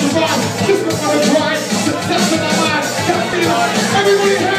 survive. This is what Success in my mind. Got. Everybody.